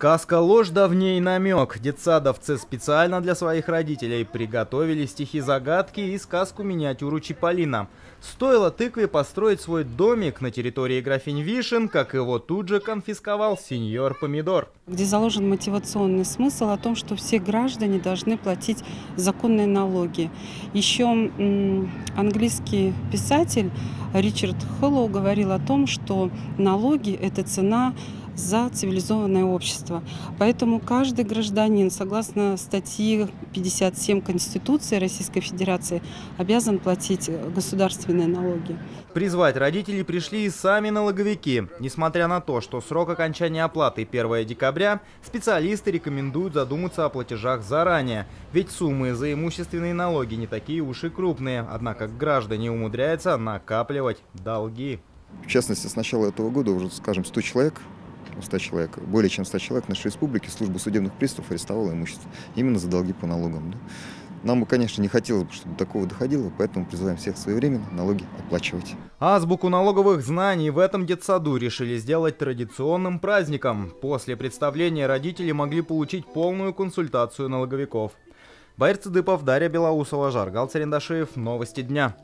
Сказка ложь давней намек. Детсадовцы специально для своих родителей приготовили стихи-загадки и сказку-миниатюру Чиполлино. Стоило тыкве построить свой домик на территории графинь Вишен, как его тут же конфисковал сеньор Помидор. где заложен мотивационный смысл о том, что все граждане должны платить законные налоги. Еще английский писатель Ричард Хэллоу говорил о том, что налоги – это цена за цивилизованное общество. Поэтому каждый гражданин, согласно статье 57 Конституции Российской Федерации, обязан платить государственные налоги. Призвать родителей пришли и сами налоговики. Несмотря на то, что срок окончания оплаты 1 декабря, специалисты рекомендуют задуматься о платежах заранее. Ведь суммы за имущественные налоги не такие уж и крупные. Однако граждане умудряются накапливать долги. В частности, с начала этого года уже, скажем, 100 человек 100 человек, более чем 100 человек нашей республике служба судебных приставов арестовала имущество именно за долги по налогам. Да. Нам бы, конечно, не хотелось бы, чтобы такого доходило, поэтому призываем всех своевременно налоги оплачивать. Азбуку налоговых знаний в этом детсаду решили сделать традиционным праздником. После представления родители могли получить полную консультацию налоговиков. Байр Цыдыпов, Дарья Белоусова, Жаргал Царендашиев. Новости дня.